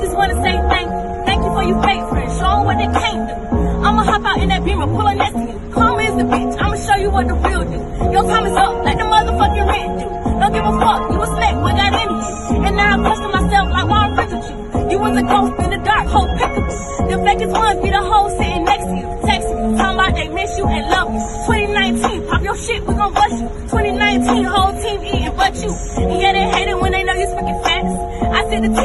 just wanna say thank you. Thank you for your fake friends. them what they can't do. I'ma hop out in that beamer, pull a next to you. Karma is the bitch. I'ma show you what the real do. Your time is up, like the motherfucking rent do. Don't give a fuck, you a snake, what got in you? And now I'm questioning myself like why I'm friends with you. You was a ghost in the dark, whole pickable. The fakest ones be the hoes sitting next to you, Text you, talking about they miss you and love you. 2019, pop your shit, we gon' bust you. 2019, whole team eating but you. And yeah, they hate it when they know you speaking fast. I said the T.